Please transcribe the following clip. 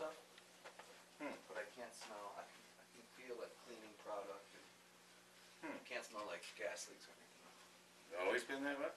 stuff. Hmm. But I can't smell, I gas leaks or anything. Always been that way?